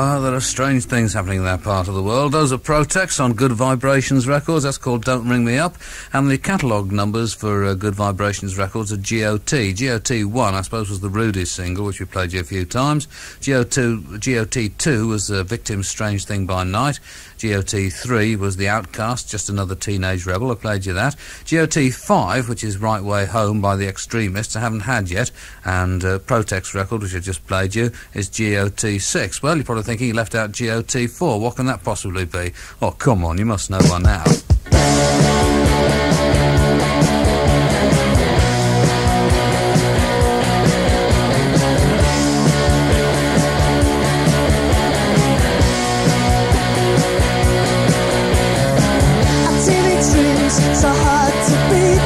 Ah, there are strange things happening in that part of the world. Those are Protex on Good Vibrations Records. That's called Don't Ring Me Up. And the catalogue numbers for uh, Good Vibrations Records are GOT. GOT 1, I suppose, was the Rudi's single, which we played you a few times. GOT, GOT 2 was uh, Victim's Strange Thing by Night. GOT 3 was The Outcast, just another teenage rebel. I played you that. GOT 5, which is Right Way Home by The Extremists, I haven't had yet. And uh, Protex record, which I just played you, is GOT 6. Well, you're probably thinking he left out GOT 4. What can that possibly be? Oh, come on, you must know by now. so hard to beat.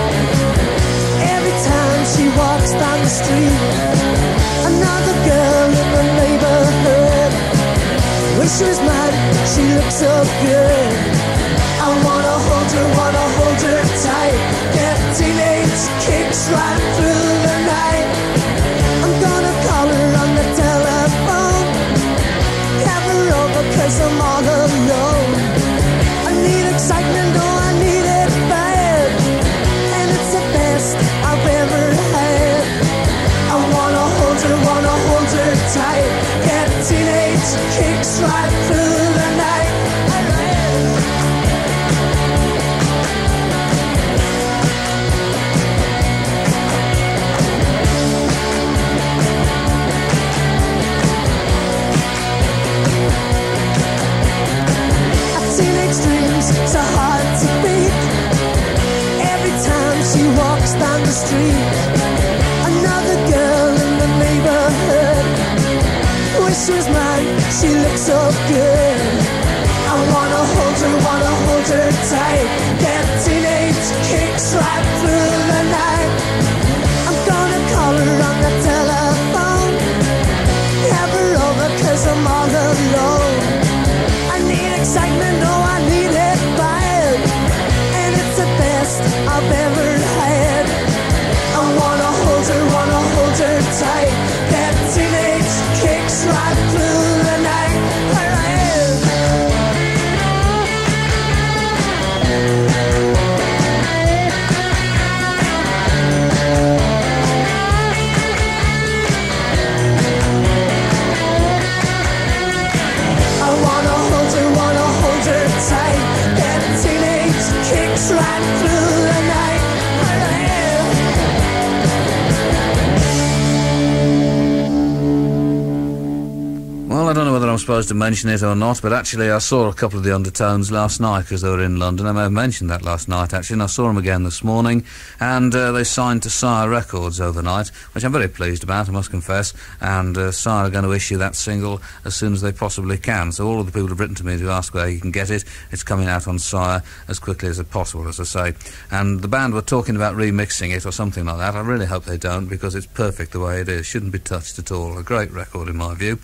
Every time she walks down the street, she walks down the street, another girl in the neighborhood. Wish she was mine, she looks so good. I wanna hold her, wanna hold her tight. Tight. That teenage kicks right through the night. I wanna hold her, wanna hold her tight. That teenage kicks right through I'm supposed to mention it or not, but actually I saw a couple of the Undertones last night because they were in London. I may have mentioned that last night, actually, and I saw them again this morning. And uh, they signed to Sire Records overnight, which I'm very pleased about, I must confess. And uh, Sire are going to issue that single as soon as they possibly can. So all of the people have written to me to ask where you can get it. It's coming out on Sire as quickly as possible, as I say. And the band were talking about remixing it or something like that. I really hope they don't because it's perfect the way it is. Shouldn't be touched at all. A great record in my view.